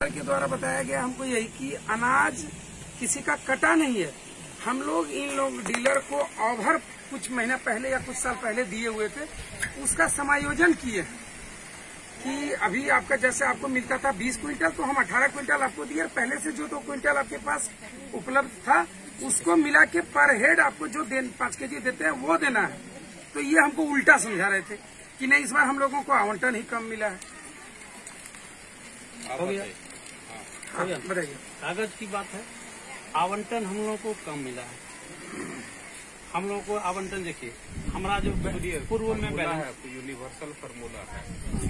के द्वारा बताया गया, हमको यही कि अनाज किसी का कटा नहीं है। हम लोग इन लोग डीलर को ओवर कुछ महीना पहले या कुछ साल पहले दिए हुए थे, उसका समायोजन किए कि अभी आपका जैसे आपको मिलता था 20 क्विंटल तो हम 18 क्विंटल आपको दिए पहले से जो दो क्विंटल आपके पास उपलब्ध था, उसको मिला के पर हेड आपको जो पाँच के जी देते हैं, वो देना है। तो ये हमको उल्टा समझा रहे थे कि नहीं, इस बार हम लोगों को आवंटन ही कम मिला है। बताइए। कागज़ की बात है। आवंटन हम लोगों को कम मिला है। हम लोगों को आवंटन देखिए हमारा जो पूर्व में बैलेंस है तो यूनिवर्सल फॉर्मूला है।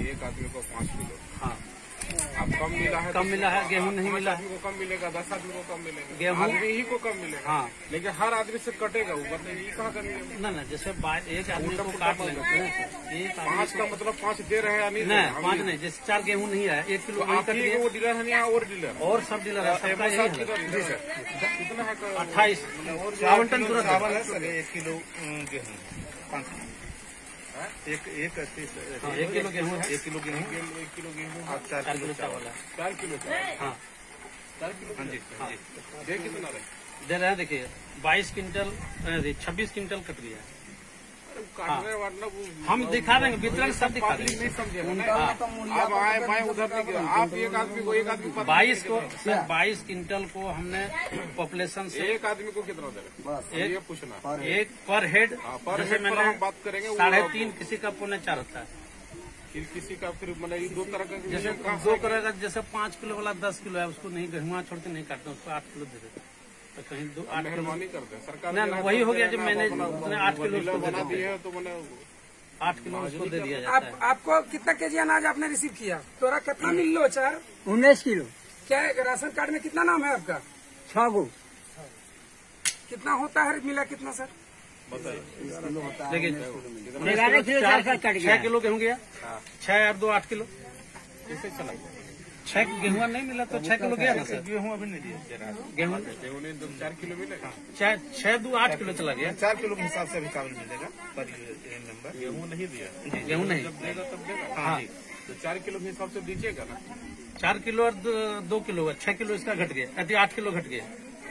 एक आदमी को पाँच किलो। हाँ। अब कम मिला है कम तो मिला है, गेहूँ नहीं मिला। है। आदमी को कम मिलेगा दस आदमी को कम मिलेगा। गेहूं- आदमी ही को कम मिलेगा। हाँ। लेकिन हर आदमी से कटेगा वो मतलब ये कहाँ का ना ना जैसे एक आदमी को काट लेंगे पाँच का मतलब पाँच दे रहे हैं नहीं हैं? पाँच नहीं जैसे चार गेहूँ नहीं है एक किलो तो ही वो डीलर है या और डीलर? और सब डीलर है यही है। कितना है अट्ठाईस। आवंटन तुरंत। चावल है। है सर? एक किलो गेहूँ। एक एक हाँ, एक किलो गेहूँ एक किलो गेहूँ। एक किलो गेहूँ और चार चार किलो चावल है। चार किलो चावल। हाँ। चार किलो हाँ जी हाँ जी। दे कितना रहे? दे रहे हैं देखिए बाईस क्विंटल छब्बीस क्विंटल कट गया है। हम दिखा देंगे वितरण सब दिखा पब्लिक नहीं देंगे समझेगा आप आए बाएँ उधर नहीं गए। आप एक आदमी को एक आदमी बाईस को सर बाईस क्विंटल को हमने पॉपुलेशन से एक आदमी को कितना दे रहे हैं? एक- पूछना। एक पर हेड हाँ, पर हेड मैंने बात करेंगे साढ़े तीन किसी का पौने चार होता है। कि, किसी का फिर मतलब दो तरह का जैसे दो से- करेगा जैसे पाँच किलो वाला दस किलो है उसको नहीं गेहुआ छोड़ के नहीं काटते उसको आठ किलो दे देते तो कहीं दो आठ मेहरबानी कर दे सरकार ना, ना, वही हो गया जब है, मैंने आठ किलो दे बना दिया। दिए है तो मैंने आठ किलो उसको दे दिया जाता आप है। आपको कितना केजी अनाज आपने रिसीव किया? तोरा कितना मिल लो चार? उन्नीस किलो। क्या है, राशन कार्ड में कितना नाम है आपका? छह गो। कितना होता है मिला कितना सर? का गया छह किलो गेहूँ गया छह और दो आठ किलो? कैसे चला गया छह गेहूँ नहीं मिला तो छह किलो गया ना सर? गेहूँ अभी नहीं दिया। गेहूँ? गेहूँ दो चार किलो मिलेगा छह छह दो आठ किलो चला गया। चार किलो के हिसाब से अभी चावल मिलेगा पर नंबर। गेहूँ नहीं दिया। गेहूँ नहीं। जब देगा तब देगा। हाँ। तो चार किलो के हिसाब से दीजिएगा ना। चार किलो और दो, दो किलो हुआ छह किलो इसका घट गया अति आठ किलो घट गया।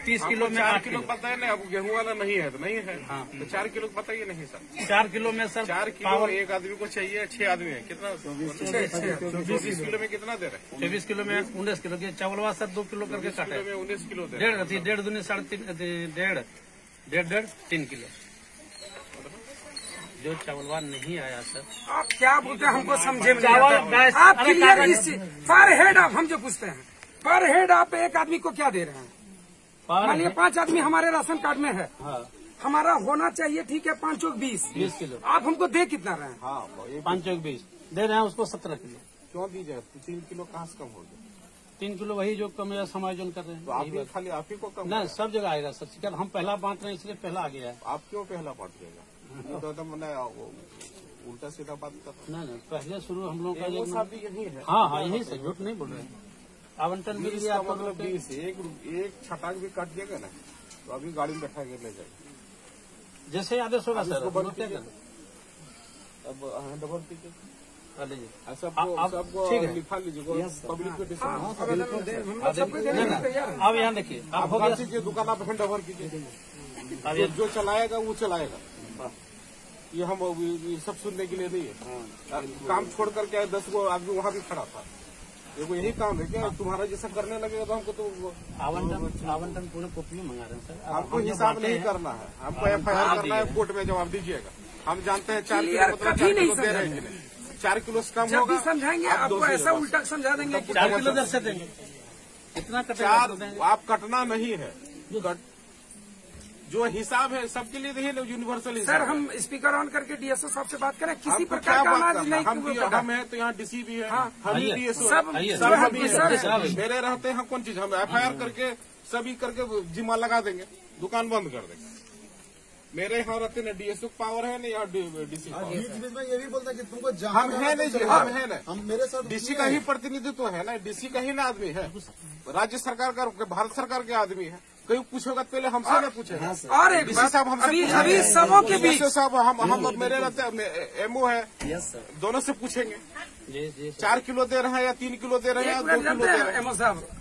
तीस किलो में चार आठ किलो पता है ना अब गेहूँ वाला नहीं है तो नहीं है। हाँ। तो चार किलो पता ही नहीं सर। चार किलो में सर चार किलो पावर एक आदमी को चाहिए छह आदमी है। कितना? चौबीस किलो में कितना दे रहे हैं? चौबीस किलो में उन्नीस किलो। के चावलवा सर दो किलो करके किलो काटे। में उन्नीस किलो दे डेढ़ डेढ़ दूनी साढ़े तीन डेढ़। डेढ़ डेढ़ तीन किलो। जो चावलवा नहीं आया सर। आप क्या बोलते हैं? हमको समझे में आप क्लियर इस पर हेड आप हम जो पूछते हैं। पर हेड आप एक आदमी को क्या दे रहे हैं? मानिए पाँच आदमी हमारे राशन कार्ड में है। हाँ। हमारा होना चाहिए ठीक है पाँच चौक बीस। बीस किलो। आप हमको दे कितना रहे हैं? हाँ पाँच चौक बीस। दे रहे हैं उसको सत्रह किलो। क्यों दीजिए? तीन किलो कहाँ से कम हो गया? तीन किलो वही जो कम या समायोजन कर रहे हैं। तो आप हैं खाली आप ही को कम ना सब जगह आएगा सर शिकार हम पहला बांट रहे हैं इसलिए पहला आ गया है। आप क्यों पहला बांट देगा तो मैंने उल्टा सीधा बात कर रहा ना ना पहले शुरू हम लोग का यही है। हाँ हाँ यही से झूठ नहीं बोल रहे हैं। आवंटन गया का आप मतलब बीस एक एक छटाक भी काट देगा ना तो अभी गाड़ी में बैठा के ले जाएगा जैसे आदेश होगा सर अब हाँ, डबल टिकट सबको है। लिखा लीजिए पब्लिक को डिस्ट्रीब्यूट हम लोग सबको देने नहीं, के लिए नहीं, तैयार हैं। अब यहाँ देखिए। आप हो दुकान आप हैंड ओवर कीजिए। जो, जो चलाएगा वो चलाएगा। ये हम ये सब सुनने के लिए नहीं है। काम छोड़ करके दस गो आदमी वहाँ भी खड़ा था। देखो यही काम है क्या? तुम्हारा जैसा करने लगेगा तो हमको तो आवंटन आवंटन पूरे कॉपी मंगा रहे हैं सर। हमको हिसाब नहीं करना है। हमको एफ़ आई आर करना है कोर्ट में जवाब दीजिएगा। हम जानते हैं चार किलो मतलब चार किलो दे रहे हैं। चार किलो से कम होगा समझाएँगे आपको ऐसा उल्टा समझा देंगे चार किलो दर से देंगे। इतना चार तो आप कटना नहीं है। जो हिसाब है सबके लिए देखिए यूनिवर्सल सर हिसाब है। हम स्पीकर ऑन करके डीएसओ साहब से बात करें किसी आपको प्रकार क्या का अनाज नहीं हम भी हम है तो यहाँ डीसी भी है। हाँ, हम भी डीएसओ सब सब है, मेरे रहते हैं कौन चीज़? हम एफ़ आई आर करके सभी करके जिम्मा लगा देंगे। दुकान बंद कर देंगे। मेरे यहाँ रहते ना डीएसओ पावर है ना यहाँ डीसी में ये भी बोलता है कि तुमको जहाँ हम है तो नहीं जी हम है ना हम मेरे साथ डीसी का ही। प्रतिनिधित्व है ना डीसी का ही ना आदमी है। राज्य सरकार का भारत सरकार के आदमी है। कहीं पूछेगा तो पहले हमसे ना पूछे और एक बात साहब हमसे अभी अभी सबों के बीच साहब हम हम मेरे रहते हैं एमओ है। दोनों से पूछेंगे। जी जी चार किलो दे रहे हैं या तीन किलो दे रहे हैं या दो किलो दे रहे हैं? एमओ साहब।